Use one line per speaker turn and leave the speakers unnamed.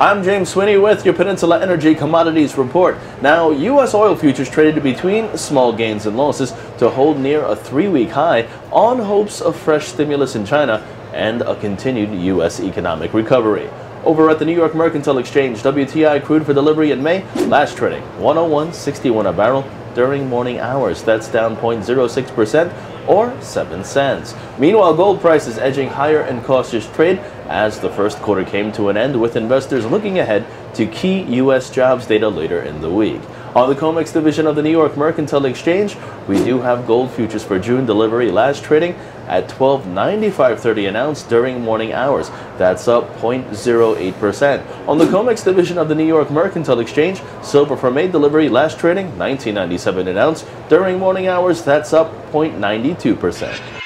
I'm James Sweeney with your Peninsula Energy Commodities Report. Now, U.S. oil futures traded between small gains and losses to hold near a three-week high on hopes of fresh stimulus in China and a continued U.S. economic recovery. Over at the New York Mercantile Exchange, WTI crude for delivery in May, last trading 101.61 a barrel during morning hours. That's down 0.06% or 7 cents. Meanwhile, gold prices edging higher in cautious trade as the first quarter came to an end with investors looking ahead to key U.S. jobs data later in the week. On the COMEX division of the New York Mercantile Exchange, we do have gold futures for June delivery last trading at 12.9530 an ounce during morning hours. That's up 0.08%. On the COMEX division of the New York Mercantile Exchange, silver for May delivery last trading 19.97 an ounce during morning hours. That's up 0.92%.